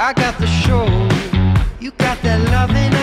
I got the show. You got that loving.